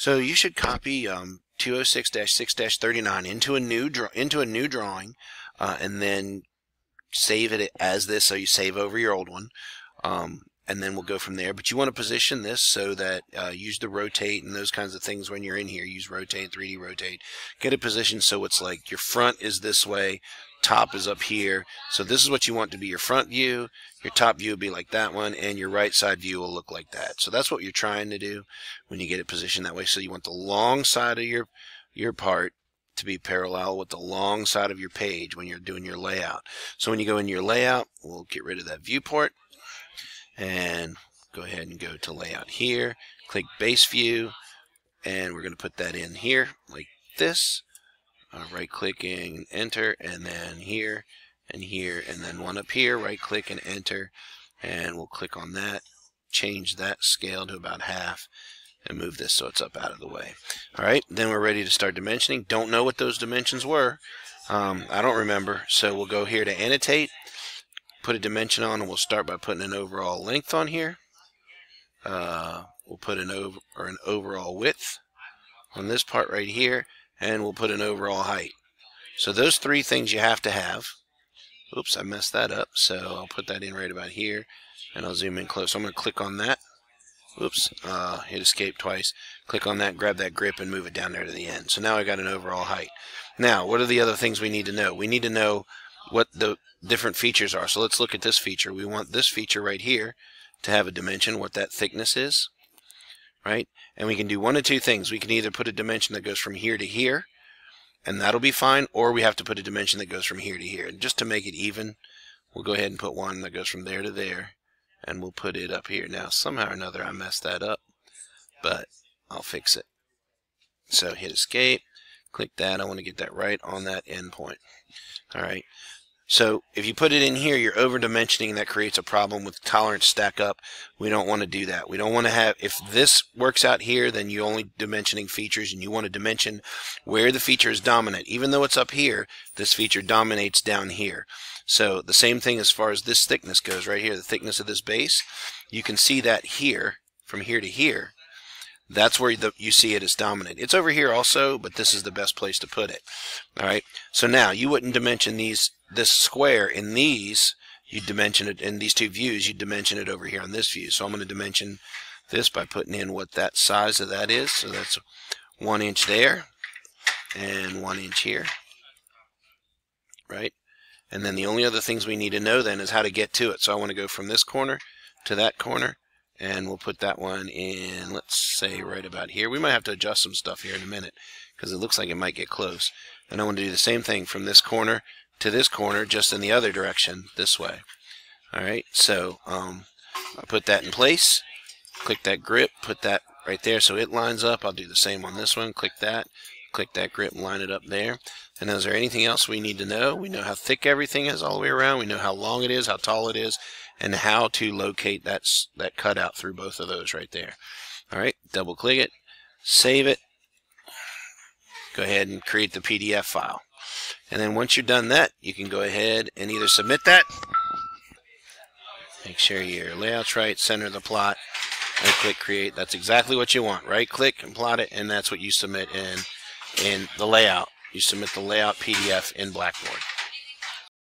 So you should copy um, 206-6-39 into a new into a new drawing, uh, and then save it as this. So you save over your old one, um, and then we'll go from there. But you want to position this so that uh, use the rotate and those kinds of things when you're in here. Use rotate, 3D rotate. Get it positioned so it's like your front is this way, top is up here. So this is what you want to be your front view. Your top view will be like that one, and your right side view will look like that. So that's what you're trying to do when you get it positioned that way. So you want the long side of your your part to be parallel with the long side of your page when you're doing your layout. So when you go in your layout, we'll get rid of that viewport and go ahead and go to layout here. Click base view, and we're going to put that in here like this. Uh, right clicking and enter and then here and here and then one up here right click and enter and we'll click on that change that scale to about half and move this so it's up out of the way. Alright then we're ready to start dimensioning. Don't know what those dimensions were. Um, I don't remember so we'll go here to annotate put a dimension on and we'll start by putting an overall length on here uh, we'll put an over or an overall width on this part right here and we'll put an overall height. So those three things you have to have. Oops, I messed that up. So I'll put that in right about here, and I'll zoom in close. I'm going to click on that. Oops, uh, hit escape twice. Click on that, grab that grip, and move it down there to the end. So now I got an overall height. Now, what are the other things we need to know? We need to know what the different features are. So let's look at this feature. We want this feature right here to have a dimension, what that thickness is right? And we can do one of two things. We can either put a dimension that goes from here to here, and that'll be fine, or we have to put a dimension that goes from here to here. And just to make it even, we'll go ahead and put one that goes from there to there, and we'll put it up here. Now, somehow or another, I messed that up, but I'll fix it. So hit escape, click that. I want to get that right on that endpoint. All right. So if you put it in here, you're over dimensioning. That creates a problem with tolerance stack up. We don't want to do that. We don't want to have, if this works out here, then you only dimensioning features and you want to dimension where the feature is dominant. Even though it's up here, this feature dominates down here. So the same thing as far as this thickness goes right here, the thickness of this base. You can see that here, from here to here. That's where the, you see it as dominant. It's over here also, but this is the best place to put it. All right. So now you wouldn't dimension these this square in these. You dimension it in these two views. You dimension it over here on this view. So I'm going to dimension this by putting in what that size of that is. So that's one inch there and one inch here. Right. And then the only other things we need to know then is how to get to it. So I want to go from this corner to that corner and we'll put that one in let's say right about here we might have to adjust some stuff here in a minute because it looks like it might get close and I want to do the same thing from this corner to this corner just in the other direction this way. Alright so um, I put that in place click that grip put that right there so it lines up. I'll do the same on this one click that click that grip and line it up there. And is there anything else we need to know? We know how thick everything is all the way around. We know how long it is how tall it is and how to locate that, that cutout through both of those right there. All right, double click it, save it, go ahead and create the PDF file. And then once you're done that, you can go ahead and either submit that, make sure your layout's right, center the plot, and click create. That's exactly what you want. Right click and plot it, and that's what you submit in, in the layout. You submit the layout PDF in Blackboard.